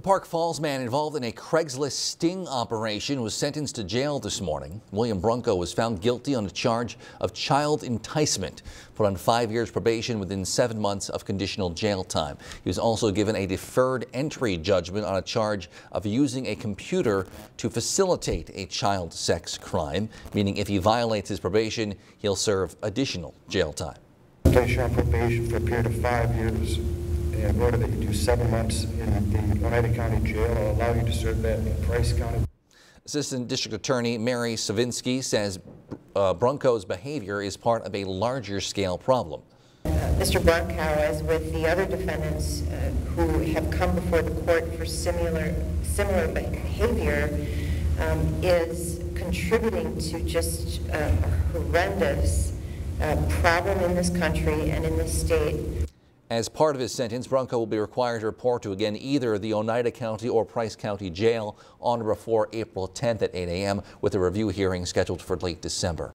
The Park Falls man involved in a Craigslist sting operation was sentenced to jail this morning. William Brunkow was found guilty on a charge of child enticement, put on five years probation within seven months of conditional jail time. He was also given a deferred entry judgment on a charge of using a computer to facilitate a child sex crime, meaning if he violates his probation, he'll serve additional jail time. Place on probation for a period of five years in order that you do seven months in the Oneida County Jail. I'll allow you to serve that in Price County. Assistant District Attorney Mary Savinsky says uh, Brunkow's behavior is part of a larger scale problem. Uh, Mr. Brunkow, as with the other defendants uh, who have come before the court for similar, similar behavior, um, is contributing to just uh, a horrendous uh, problem in this country and in this state. As part of his sentence, Brunkow will be required to report to again either the Oneida County or Price County Jail on or before April 10th at 8 a.m. with a review hearing scheduled for late December.